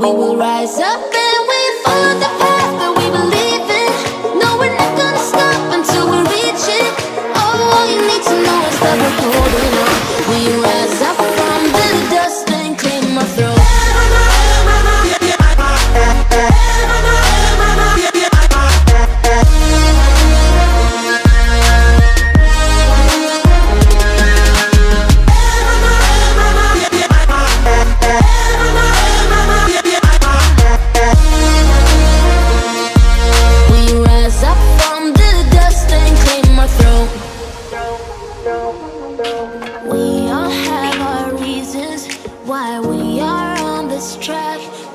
We will rise up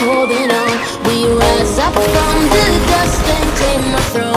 holding on. We rise up from the dust and claim our throne.